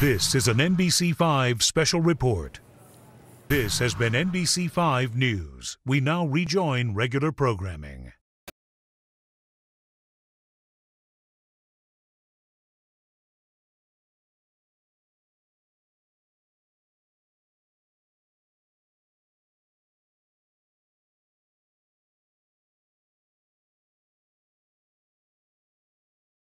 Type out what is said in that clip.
This is an NBC5 special report. This has been NBC5 News. We now rejoin regular programming.